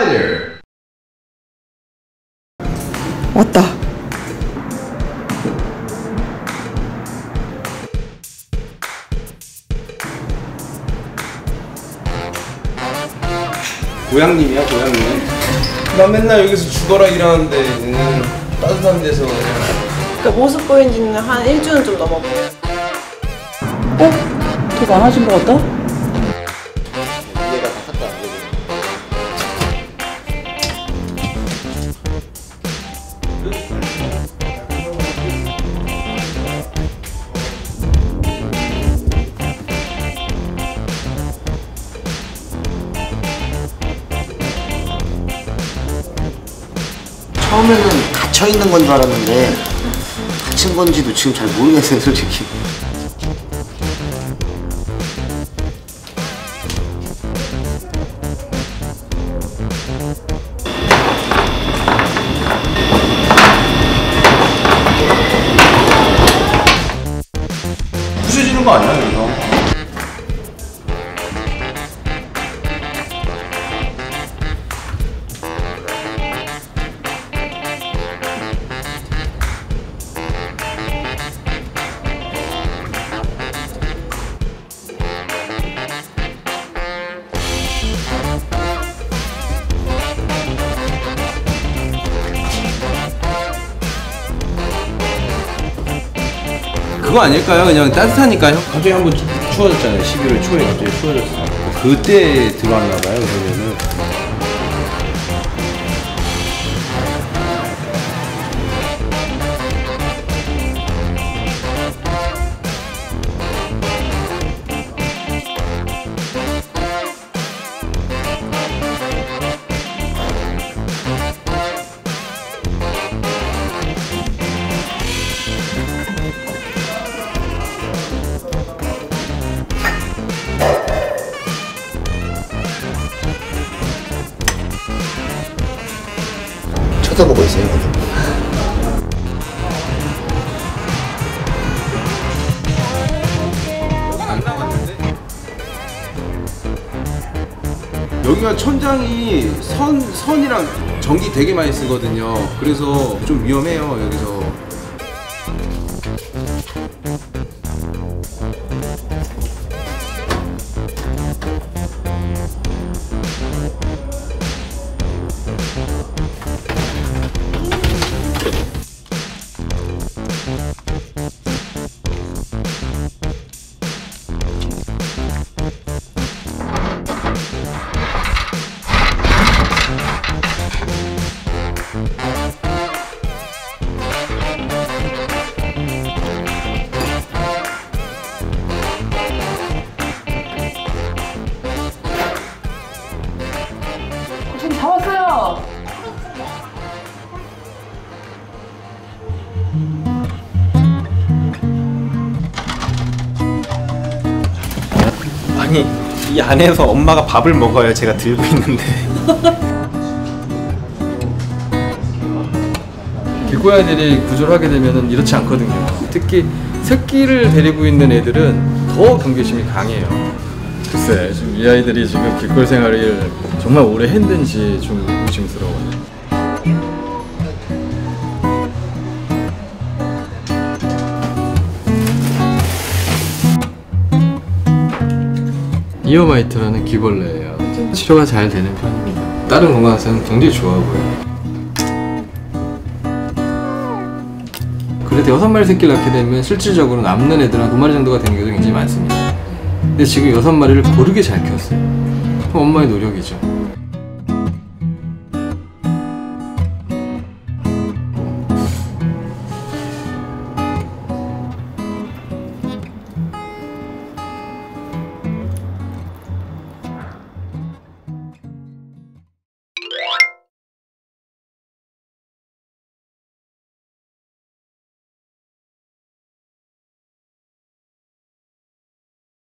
Hi there. 왔다. 고양님이야 고양님 나 맨날 여기서 죽어라 일하는데 얘는 따뜻한 데서 그냥 그 모습 보인 지는 한 일주는 좀 넘어 보여요. 어? 더 많아진 것 같다? 처음에는 갇혀 있는 건 줄 알았는데 갇힌 건지도 지금 잘 모르겠어요, 솔직히. 부셔지는 거 아니야 여기서 그거 아닐까요? 그냥 따뜻하니까 형 갑자기 한번 추- 추워졌잖아요. 11월 초에 갑자기 추워졌어 그때 들어왔나 봐요 그러면은 쳐다보고 있어요. 여기가 천장이 선, 선이랑 전기 되게 많이 쓰거든요 그래서 좀 위험해요 여기서 아니 이 안에서 엄마가 밥을 먹어요 제가 들고 있는데 길고양이들이 구조를 하게 되면 이렇지 않거든요. 특히 새끼를 데리고 있는 애들은 더 경계심이 강해요. 글쎄, 지금 이 아이들이 지금 길거리 생활을 정말 오래 했는지 좀 의심스러워요. 이어마이트라는 귀벌레예요. 치료가 잘 되는 편입니다. 다른 건강상은 굉장히 좋아 보여요. 그래도 여섯 마리 새끼를 낳게 되면 실질적으로 남는 애들 한 두 마리 정도가 되는 경우가 굉장히 많습니다. 근데 지금 여섯 마리를 고르게 잘 키웠어요. 엄마의 노력이죠.